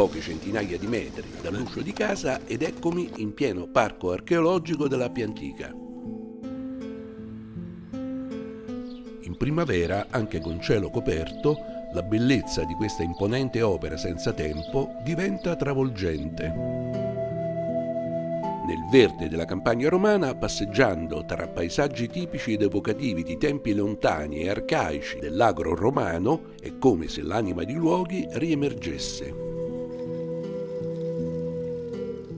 poche centinaia di metri dall'uscio di casa ed eccomi in pieno parco archeologico dell'Appia Antica. In primavera, anche con cielo coperto, la bellezza di questa imponente opera senza tempo diventa travolgente nel verde della campagna romana, passeggiando tra paesaggi tipici ed evocativi di tempi lontani e arcaici dell'agro romano, è come se l'anima di luoghi riemergesse.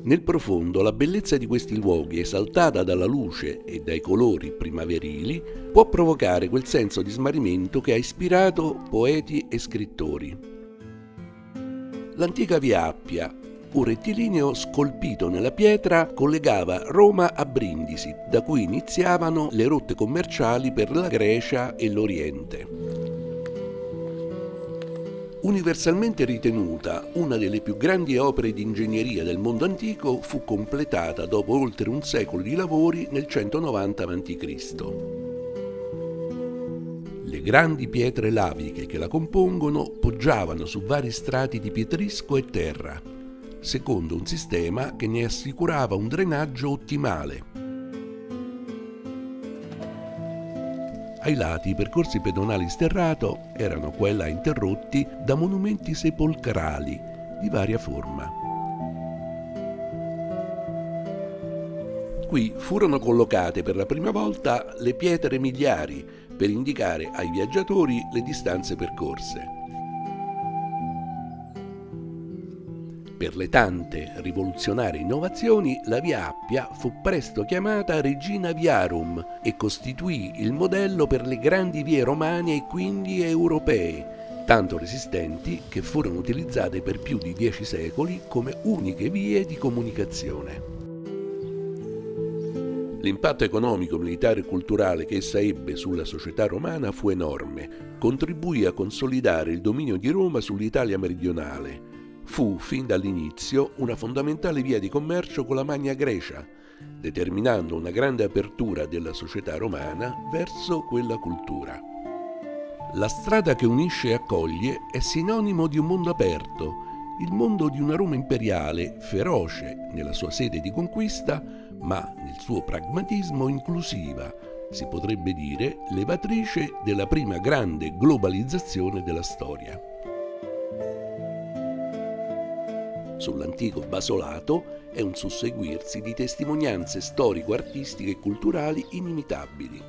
Nel profondo la bellezza di questi luoghi, esaltata dalla luce e dai colori primaverili, può provocare quel senso di smarrimento che ha ispirato poeti e scrittori. L'antica Via Appia, un rettilineo scolpito nella pietra collegava Roma a Brindisi, da cui iniziavano le rotte commerciali per la Grecia e l'Oriente. Universalmente ritenuta una delle più grandi opere di ingegneria del mondo antico, fu completata dopo oltre un secolo di lavori nel 190 a.C. Le grandi pietre laviche che la compongono poggiavano su vari strati di pietrisco e terra, secondo un sistema che ne assicurava un drenaggio ottimale. Ai lati i percorsi pedonali sterrato erano quella interrotti da monumenti sepolcrali di varia forma. Qui furono collocate per la prima volta le pietre miliari per indicare ai viaggiatori le distanze percorse. Per le tante rivoluzionarie innovazioni, la Via Appia fu presto chiamata Regina Viarum e costituì il modello per le grandi vie romane e quindi europee, tanto resistenti che furono utilizzate per più di dieci secoli come uniche vie di comunicazione. L'impatto economico, militare e culturale che essa ebbe sulla società romana fu enorme, contribuì a consolidare il dominio di Roma sull'Italia meridionale, fu fin dall'inizio una fondamentale via di commercio con la Magna Grecia, determinando una grande apertura della società romana verso quella cultura. La strada che unisce e accoglie è sinonimo di un mondo aperto, il mondo di una Roma imperiale, feroce nella sua sede di conquista, ma nel suo pragmatismo inclusiva, si potrebbe dire levatrice della prima grande globalizzazione della storia. Sull'antico basolato è un susseguirsi di testimonianze storico-artistiche e culturali inimitabili.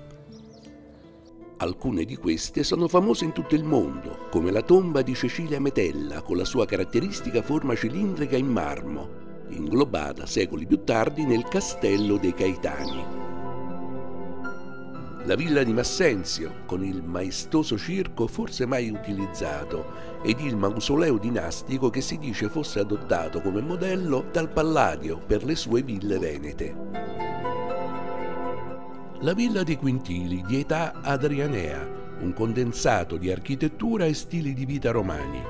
Alcune di queste sono famose in tutto il mondo, come la tomba di Cecilia Metella con la sua caratteristica forma cilindrica in marmo, inglobata secoli più tardi nel castello dei Caetani la villa di Massenzio, con il maestoso circo forse mai utilizzato, ed il mausoleo dinastico che si dice fosse adottato come modello dal Palladio per le sue ville venete. La villa dei Quintili di età adrianea, un condensato di architettura e stili di vita romani.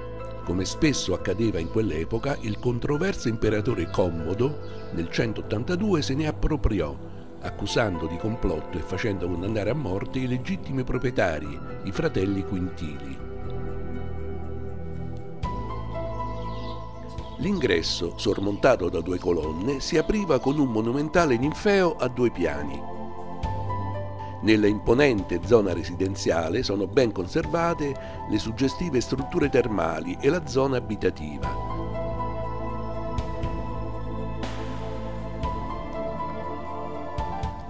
Come spesso accadeva in quell'epoca, il controverso imperatore Commodo nel 182 se ne appropriò accusando di complotto e facendo condannare a morte i legittimi proprietari, i fratelli Quintili. L'ingresso, sormontato da due colonne, si apriva con un monumentale ninfeo a due piani. Nella imponente zona residenziale sono ben conservate le suggestive strutture termali e la zona abitativa.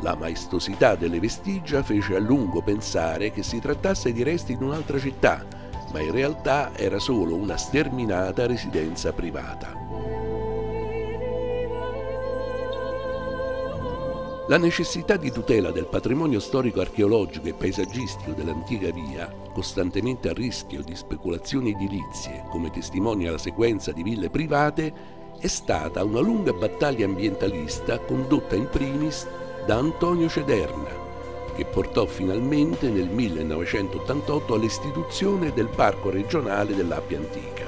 La maestosità delle vestigia fece a lungo pensare che si trattasse di resti di un'altra città, ma in realtà era solo una sterminata residenza privata. La necessità di tutela del patrimonio storico archeologico e paesaggistico dell'antica via, costantemente a rischio di speculazioni edilizie, come testimonia la sequenza di ville private, è stata una lunga battaglia ambientalista condotta in primis da Antonio Cederna, che portò finalmente nel 1988 all'istituzione del Parco regionale dell'Appia Antica.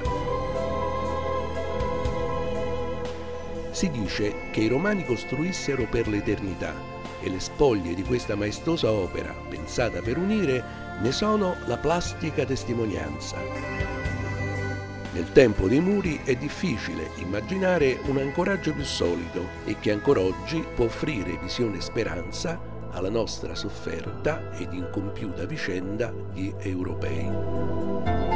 Si dice che i romani costruissero per l'eternità e le spoglie di questa maestosa opera, pensata per unire, ne sono la plastica testimonianza. Nel tempo dei muri è difficile immaginare un ancoraggio più solido e che ancora oggi può offrire visione e speranza alla nostra sofferta ed incompiuta vicenda di europei.